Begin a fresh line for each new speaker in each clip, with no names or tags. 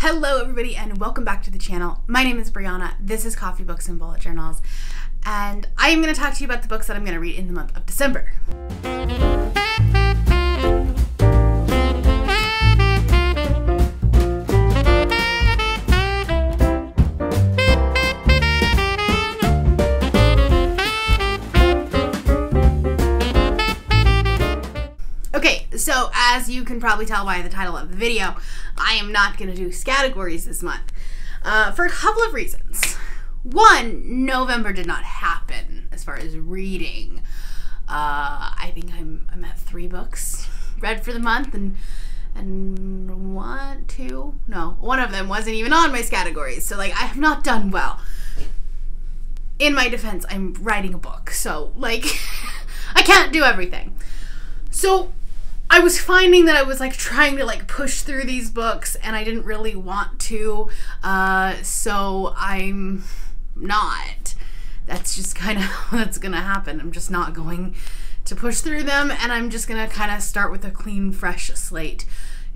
Hello, everybody, and welcome back to the channel. My name is Brianna. This is Coffee Books and Bullet Journals, and I am going to talk to you about the books that I'm going to read in the month of December. As you can probably tell by the title of the video, I am not going to do categories this month uh, for a couple of reasons. One, November did not happen as far as reading. Uh, I think I'm, I'm at three books read for the month, and and one, two, no, one of them wasn't even on my categories. So like I have not done well. In my defense, I'm writing a book, so like I can't do everything. So I was finding that I was like trying to like push through these books and I didn't really want to. Uh, so I'm not. That's just kind of what's gonna happen. I'm just not going to push through them and I'm just gonna kind of start with a clean, fresh slate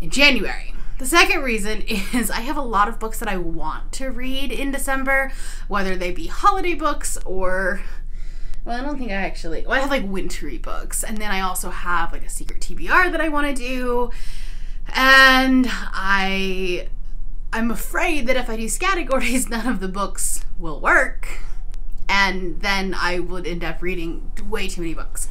in January. The second reason is I have a lot of books that I want to read in December, whether they be holiday books or well, I don't think I actually. Well, I have like wintry books, and then I also have like a secret TBR that I want to do, and I, I'm afraid that if I do categories, none of the books will work, and then I would end up reading way too many books.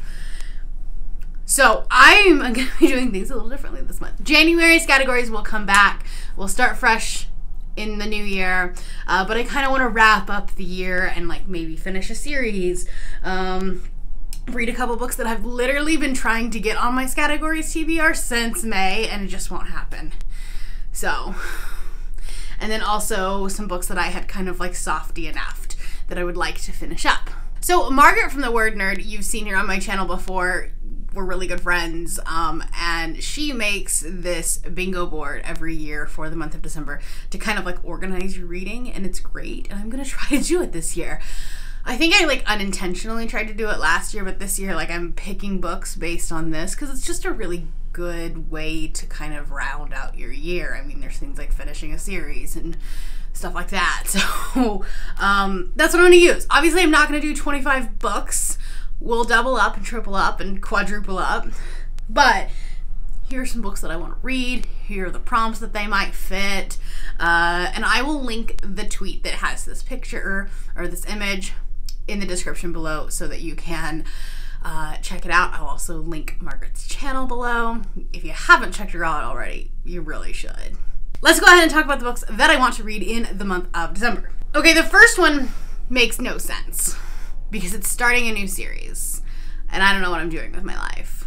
So I'm going to be doing things a little differently this month. January's categories will come back. We'll start fresh in the new year. Uh, but I kind of want to wrap up the year and like maybe finish a series. Um, read a couple books that I've literally been trying to get on my categories TBR since May and it just won't happen. So, and then also some books that I had kind of like soft DNF that I would like to finish up. So, Margaret from the Word Nerd, you've seen her on my channel before we're really good friends. Um, and she makes this bingo board every year for the month of December to kind of like organize your reading, and it's great. And I'm gonna try to do it this year. I think I like unintentionally tried to do it last year, but this year, like, I'm picking books based on this because it's just a really good way to kind of round out your year. I mean, there's things like finishing a series and stuff like that. So um, that's what I'm going to use. Obviously, I'm not going to do 25 books we'll double up and triple up and quadruple up. But here are some books that I want to read. Here are the prompts that they might fit. Uh, and I will link the tweet that has this picture or this image in the description below so that you can uh, check it out. I'll also link Margaret's channel below. If you haven't checked her out already, you really should. Let's go ahead and talk about the books that I want to read in the month of December. Okay, the first one makes no sense because it's starting a new series and I don't know what I'm doing with my life.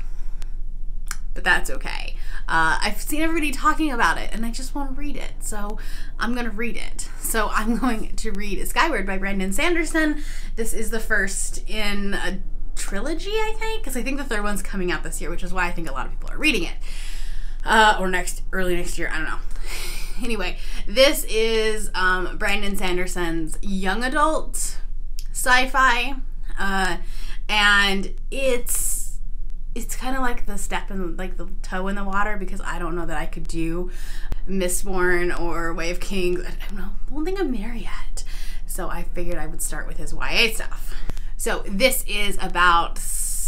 But that's okay. Uh, I've seen everybody talking about it and I just want to read it. So I'm going to read it. So I'm going to read Skyward by Brandon Sanderson. This is the first in a trilogy, I think, because I think the third one's coming out this year, which is why I think a lot of people are reading it. Uh, or next, early next year, I don't know. Anyway, this is um, Brandon Sanderson's young adult sci-fi, uh, and it's it's kind of like the step in like the toe in the water because I don't know that I could do Mistborn or of Kings. I don't know. I don't think I'm there yet. So I figured I would start with his YA stuff. So this is about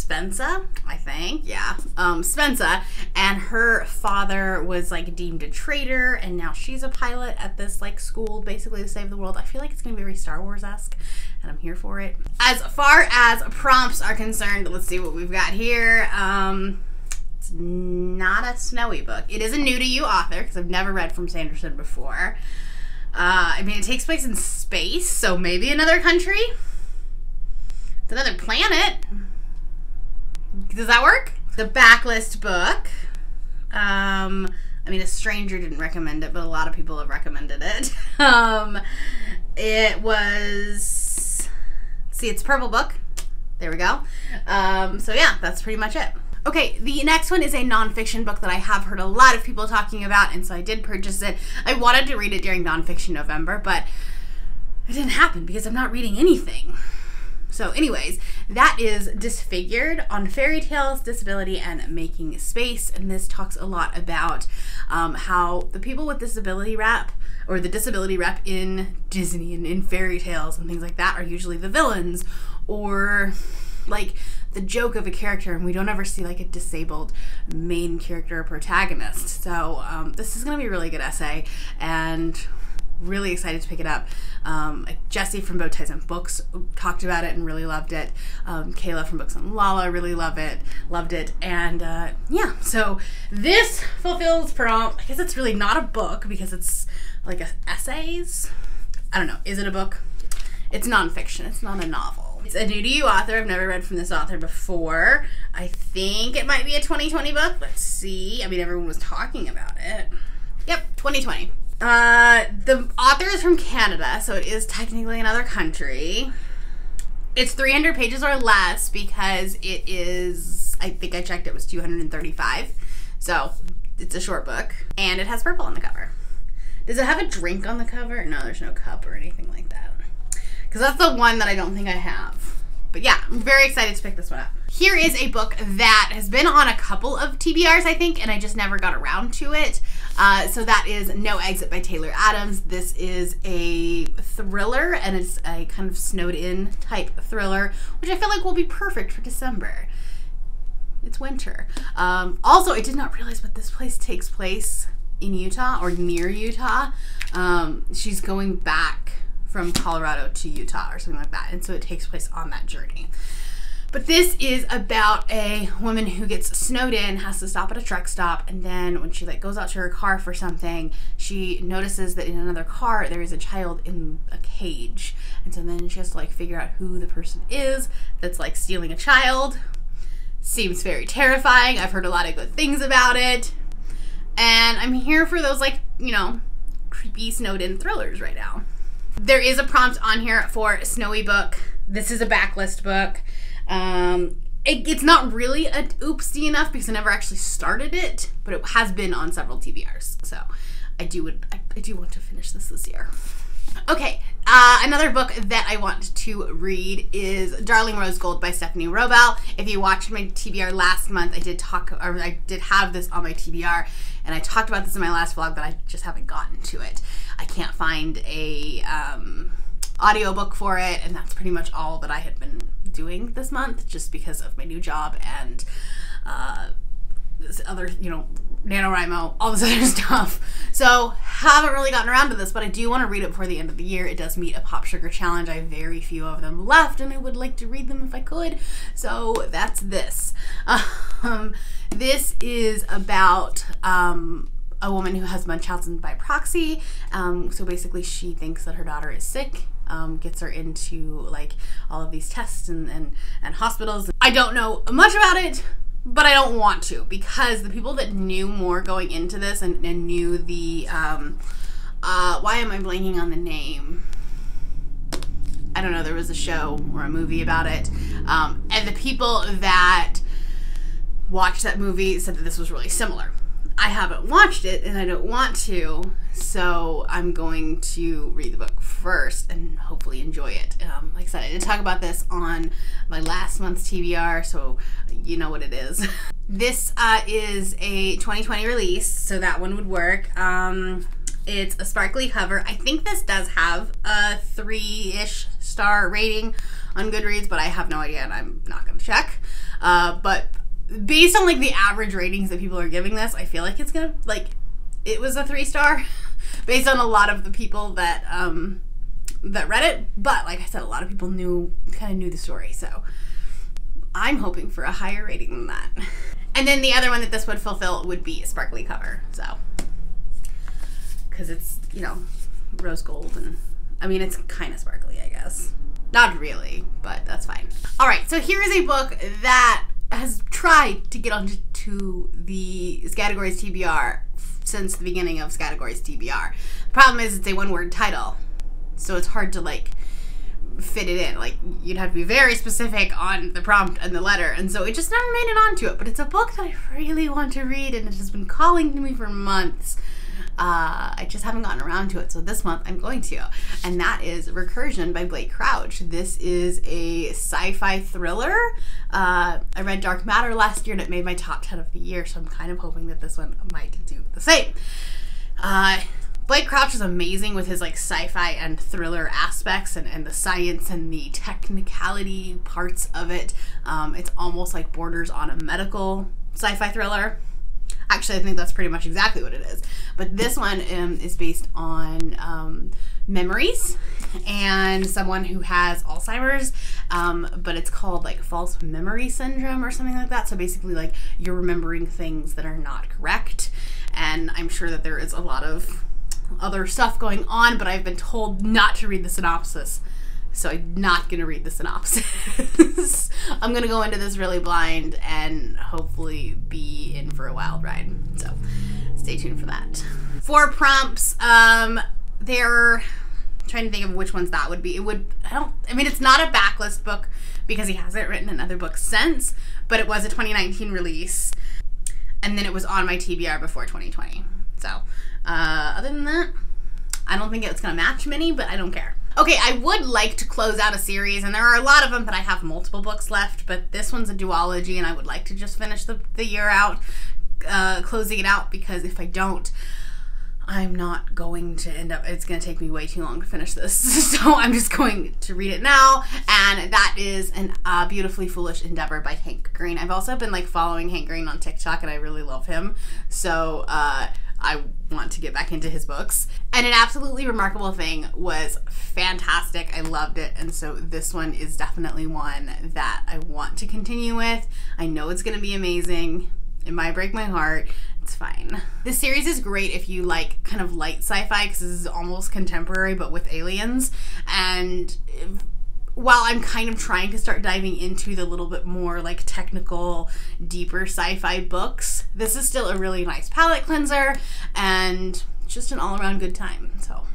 Spensa, I think. Yeah. Um, Spensa. And her father was like deemed a traitor, and now she's a pilot at this like school basically to save the world. I feel like it's gonna be very Star Wars esque, and I'm here for it. As far as prompts are concerned, let's see what we've got here. Um, it's not a snowy book. It is a new to you author because I've never read from Sanderson before. Uh, I mean, it takes place in space, so maybe another country. It's another planet. Does that work? The backlist book. Um, I mean, a stranger didn't recommend it, but a lot of people have recommended it. um, it was. See, it's purple book. There we go. Um, so yeah, that's pretty much it. Okay, the next one is a nonfiction book that I have heard a lot of people talking about, and so I did purchase it. I wanted to read it during nonfiction November, but it didn't happen because I'm not reading anything. So, anyways, that is Disfigured on fairy tales, disability, and making space. And this talks a lot about um, how the people with disability rep or the disability rep in Disney and in fairy tales and things like that are usually the villains or like the joke of a character. And we don't ever see like a disabled main character protagonist. So um, this is going to be a really good essay. And really excited to pick it up. Um, Jesse from Bow Ties and Books talked about it and really loved it. Um, Kayla from Books and Lala really love it, loved it, and uh, yeah. So this fulfills prompt. I guess it's really not a book because it's like a, essays. I don't know. Is it a book? It's nonfiction. It's not a novel. It's a new to you author. I've never read from this author before. I think it might be a 2020 book. Let's see. I mean, everyone was talking about it. Yep, 2020. Uh, the author is from Canada, so it is technically another country. It's 300 pages or less because it is, I think I checked, it was 235. So it's a short book. And it has purple on the cover. Does it have a drink on the cover? No, there's no cup or anything like that. Because that's the one that I don't think I have. But yeah, I'm very excited to pick this one up. Here is a book that has been on a couple of TBRs, I think, and I just never got around to it. Uh, so that is No Exit by Taylor Adams. This is a thriller, and it's a kind of snowed in type thriller, which I feel like will be perfect for December. It's winter. Um, also, I did not realize, but this place takes place in Utah or near Utah. Um, she's going back from Colorado to Utah or something like that. And so it takes place on that journey. But this is about a woman who gets snowed in, has to stop at a truck stop, and then when she like goes out to her car for something, she notices that in another car there is a child in a cage. And so then she has to like figure out who the person is that's like stealing a child. Seems very terrifying. I've heard a lot of good things about it. And I'm here for those like, you know, creepy snowed in thrillers right now. There is a prompt on here for Snowy Book. This is a backlist book. Um, it, it's not really a oopsie enough because I never actually started it, but it has been on several TBRs. So I do would I, I do want to finish this this year. Okay, uh, another book that I want to read is Darling Rose Gold by Stephanie Wrobel. If you watched my TBR last month, I did talk, or I did have this on my TBR, and I talked about this in my last vlog, but I just haven't gotten to it. I can't find a um, audiobook for it, and that's pretty much all that I had been doing this month, just because of my new job and uh, this other, you know, NaNoWriMo, all this other stuff. So haven't really gotten around to this, but I do want to read it before the end of the year. It does meet a Pop Sugar challenge. I have very few of them left, and I would like to read them if I could. So that's this. Um, this is about um, a woman who has Munchausen by proxy. Um, so basically, she thinks that her daughter is sick. Um, gets her into like all of these tests and, and, and hospitals. I don't know much about it, but I don't want to because the people that knew more going into this and, and knew the um, uh, why am I blanking on the name? I don't know. There was a show or a movie about it, um, and the people that watched that movie said that this was really similar. I haven't watched it and I don't want to, so I'm going to read the book first and hopefully enjoy it. Um, like I said, I did talk about this on my last month's TBR, so you know what it is. this uh, is a 2020 release, so that one would work. Um, it's a sparkly cover. I think this does have a three ish star rating on Goodreads, but I have no idea and I'm not going to check. Uh, but based on like the average ratings that people are giving this, I feel like it's gonna like it was a three star based on a lot of the people that um that read it. But like I said, a lot of people knew kind of knew the story, so I'm hoping for a higher rating than that. And then the other one that this would fulfill would be a sparkly cover, so because it's you know rose gold and I mean it's kind of sparkly, I guess. Not really, but that's fine. All right, so here is a book that has tried to get onto the Categories TBR since the beginning of Categories TBR. The problem is it's a one word title, so it's hard to like fit it in. Like you'd have to be very specific on the prompt and the letter, and so it just never made it onto it. But it's a book that I really want to read, and it has been calling to me for months. Uh, I just haven't gotten around to it. So this month I'm going to. And that is Recursion by Blake Crouch. This is a sci fi thriller. Uh, I read Dark Matter last year and it made my top 10 of the year. So I'm kind of hoping that this one might do the same. Uh, Blake Crouch is amazing with his like sci-fi and thriller aspects and, and the science and the technicality parts of it. Um, it's almost like borders on a medical sci-fi thriller. Actually, I think that's pretty much exactly what it is. But this one um, is based on um, memories and someone who has Alzheimer's, um, but it's called like false memory syndrome or something like that. So basically, like you're remembering things that are not correct. And I'm sure that there is a lot of other stuff going on, but I've been told not to read the synopsis. So I'm not going to read the synopsis. I'm going to go into this really blind and hopefully be in for a wild ride. So stay tuned for that. For prompts, um, they're trying to think of which ones that would be. It would, I don't, I mean, it's not a backlist book because he hasn't written another book since, but it was a 2019 release. And then it was on my TBR before 2020. So, uh, other than that, I don't think it's going to match many, but I don't care. Okay, I would like to close out a series, and there are a lot of them, but I have multiple books left. But this one's a duology, and I would like to just finish the, the year out, uh, closing it out, because if I don't, I'm not going to end up, it's going to take me way too long to finish this. So I'm just going to read it now. And that is an uh, Beautifully Foolish Endeavor by Hank Green. I've also been like following Hank Green on TikTok and I really love him. So, uh, I want to get back into his books. And an absolutely remarkable thing was fantastic. I loved it. And so this one is definitely one that I want to continue with. I know it's going to be amazing. It might break my heart. It's fine. This series is great if you like kind of light sci-fi because this is almost contemporary but with aliens. And while I'm kind of trying to start diving into the little bit more like technical, deeper sci-fi books, this is still a really nice palate cleanser and just an all-around good time. So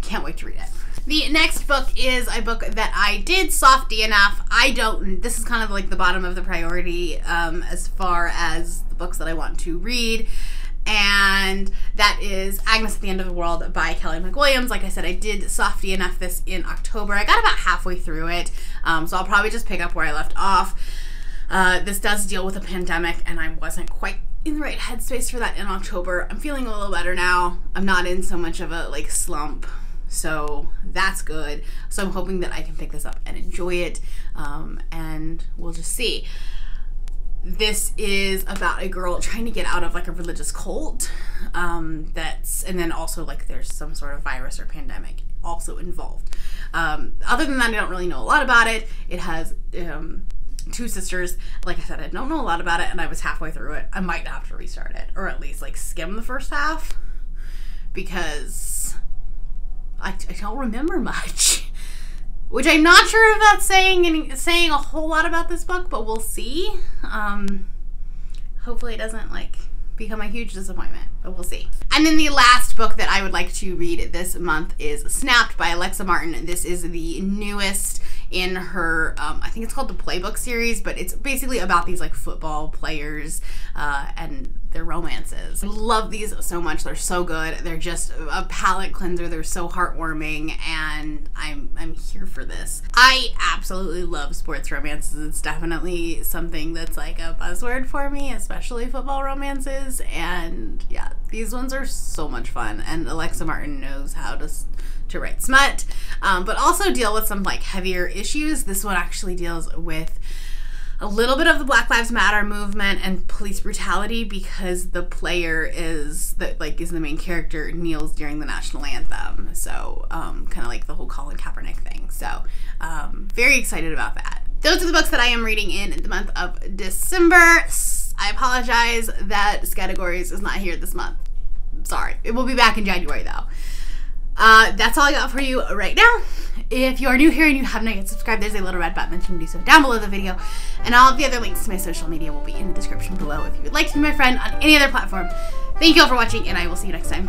can't wait to read it. The next book is a book that I did soft DNF. I don't, this is kind of like the bottom of the priority um, as far as the books that I want to read and that is Agnes at the End of the World by Kelly McWilliams. Like I said, I did soft DNF this in October. I got about halfway through it, um, so I'll probably just pick up where I left off. Uh, this does deal with a pandemic, and I wasn't quite in the right headspace for that in October. I'm feeling a little better now. I'm not in so much of a like slump, so that's good. So I'm hoping that I can pick this up and enjoy it, um, and we'll just see this is about a girl trying to get out of like a religious cult um, that's and then also like there's some sort of virus or pandemic also involved. Um, other than that i don't really know a lot about it. It has um, two sisters. Like i said i don't know a lot about it and i was halfway through it. I might have to restart it or at least like skim the first half because i, I don't remember much which I'm not sure if that's saying any, saying a whole lot about this book, but we'll see. Um, hopefully, it doesn't like become a huge disappointment, but we'll see. And then the last book that I would like to read this month is Snapped by Alexa Martin. This is the newest in her, um, I think it's called the Playbook series, but it's basically about these like football players uh, and their romances. I love these so much. They're so good. They're just a palate cleanser. They're so heartwarming, and I'm I'm here for this. I absolutely love sports romances. It's definitely something that's like a buzzword for me, especially football romances. And yeah, these ones are so much fun. And Alexa Martin knows how to to write smut, um, but also deal with some like heavier issues. This one actually deals with a little bit of the Black Lives Matter movement and police brutality because the player is that like is the main character kneels during the national anthem. So um, kind of like the whole Colin Kaepernick thing. So um, very excited about that. Those are the books that I am reading in the month of December. I apologize that Categories is not here this month. Sorry. It will be back in January though. Uh, that's all I got for you right now. If you are new here and you have not yet subscribed, there's a little red button that you can do so down below the video. And all of the other links to my social media will be in the description below if you would like to be my friend on any other platform. Thank you all for watching, and I will see you next time.